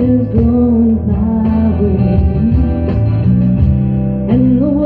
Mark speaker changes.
Speaker 1: is blowing my way, and the world.